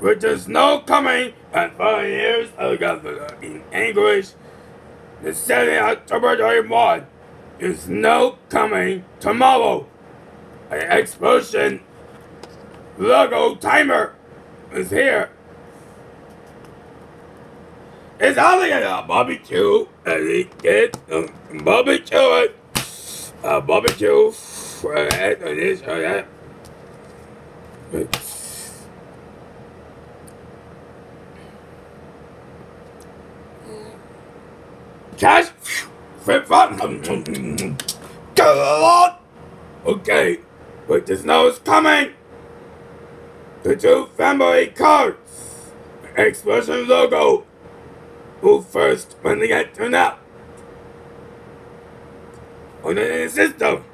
with the snow coming and five years ago in English. The 7th October 31 is snow coming tomorrow. An explosion logo timer is here. It's only a barbecue and we get a barbecue it. A barbecue for it and this or that. Cash! Go on! Okay, but the snow is coming! The two family cards! Explosion logo! Who first when they get turned out? On the system!